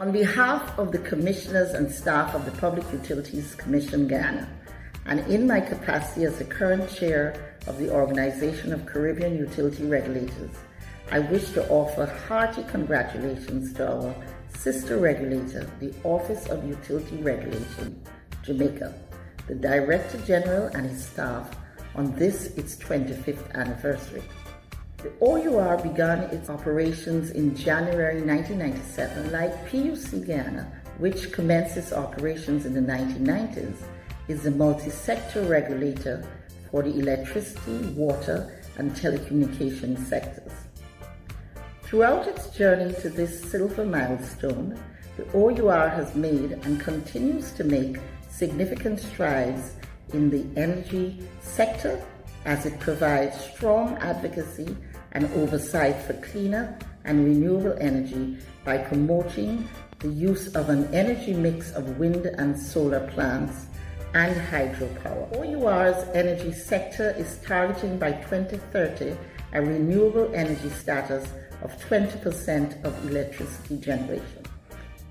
On behalf of the commissioners and staff of the Public Utilities Commission Guyana, and in my capacity as the current chair of the Organization of Caribbean Utility Regulators, I wish to offer hearty congratulations to our sister regulator, the Office of Utility Regulation, Jamaica, the Director General and his staff on this its 25th anniversary. The OUR began its operations in January 1997 like PUC Guyana, which commenced its operations in the 1990s, is the multi-sector regulator for the electricity, water, and telecommunications sectors. Throughout its journey to this silver milestone, the OUR has made and continues to make significant strides in the energy sector as it provides strong advocacy and oversight for cleaner and renewable energy by promoting the use of an energy mix of wind and solar plants and hydropower. OUR's energy sector is targeting by 2030 a renewable energy status of 20% of electricity generation.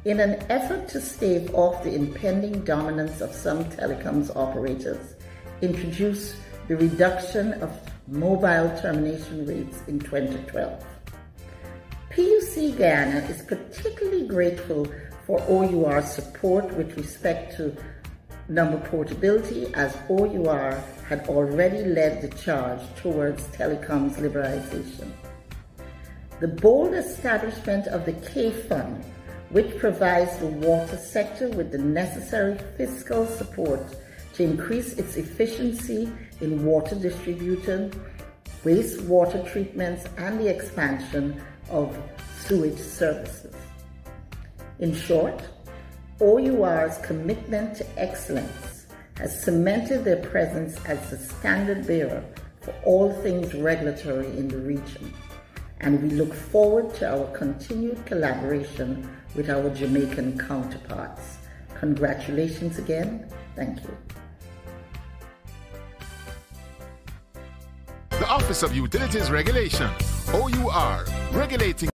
In an effort to stave off the impending dominance of some telecoms operators, introduce the reduction of mobile termination rates in 2012. PUC Guyana is particularly grateful for OUR's support with respect to number portability as OUR had already led the charge towards telecoms liberalization. The bold establishment of the K Fund, which provides the water sector with the necessary fiscal support to increase its efficiency in water distribution, wastewater treatments, and the expansion of sewage services. In short, OUR's commitment to excellence has cemented their presence as the standard bearer for all things regulatory in the region and we look forward to our continued collaboration with our Jamaican counterparts. Congratulations again. Thank you. Office of Utilities Regulation, OUR, regulating